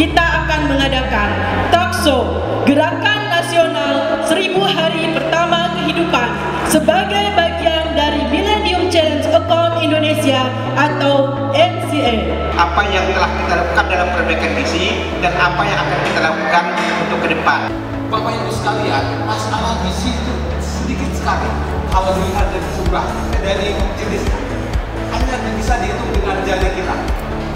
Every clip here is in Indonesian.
kita akan mengadakan Takso Gerakan Nasional Seribu Hari Pertama Kehidupan sebagai bagian dari Millennium Challenge Account Indonesia atau MCA. Apa yang telah kita lakukan dalam perbaikan visi dan apa yang akan kita lakukan untuk ke depan. Bapak Ibu sekalian, masalah visi itu sedikit sekali kalau dilihat dari jumlah eh, dari jenis hanya bisa dihitung dengan jari kita.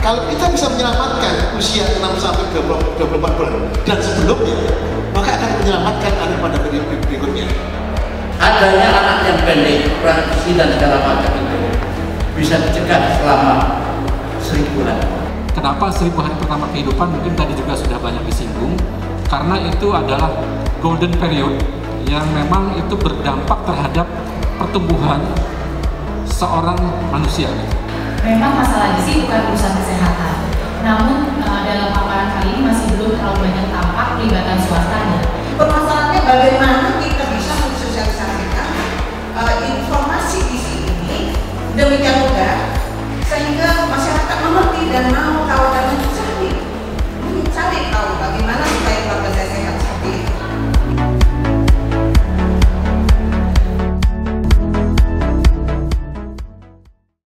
Kalau kita bisa menyelamatkan usia 6 sampai 20, 24 bulan dan sebelumnya, maka akan menyelamatkan anak pada periode berikutnya. adanya anak yang pendek, gizi dan segala macam itu bisa dicegah selama seribu bulan. Kenapa seribu hari pertama kehidupan mungkin tadi juga sudah banyak disinggung karena itu adalah golden period yang memang itu berdampak terhadap pertumbuhan seorang manusia. Memang masalah gizi bukan urusan kesehatan, namun swastanya. Permasalahannya bagaimana kita bisa mensosialisasikan uh, informasi gizi ini demikian mudah